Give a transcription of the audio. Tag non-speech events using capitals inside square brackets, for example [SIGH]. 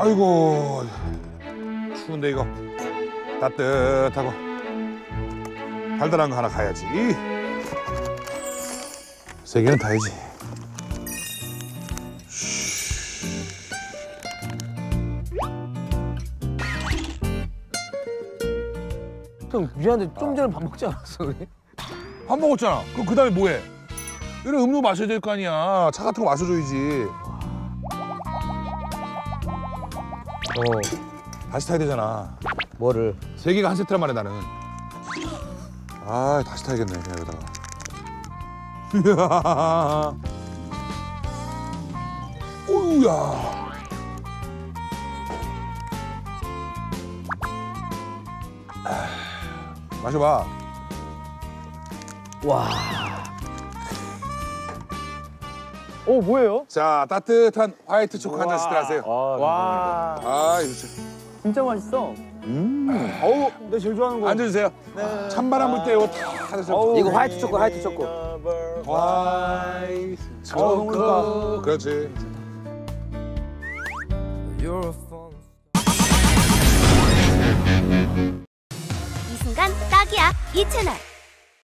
아이고 추운데 이거 따뜻하고 달달한 거 하나 가야지. 세 개는 타야지. 형 미안한데 좀 전에 밥 먹지 않았어 우리? 밥 먹었잖아. 그럼 그 다음에 뭐해? 이런 음료 마셔야 될 거 아니야. 차 같은 거 마셔줘야지. 어 다시 타야 되잖아. 뭐를? 세 개가 한 세트란 말이야 나는. 아 다시 타야겠네 그냥 여기다가. [LAUGHS] 오우야. 아, 마셔봐. 와. 오 뭐예요? 자 따뜻한 화이트 초코 한 잔씩 하세요. 와. 아 이거 진짜. 진짜 맛있어. 어우, 내가 제일 좋아하는 거. 앉아주세요. 찬바람 불때 이거 다. 어우, 이거 화이트 초코, 화이트 초코. 화이트 초코. 그렇지. 이 순간 딱이야 이 채널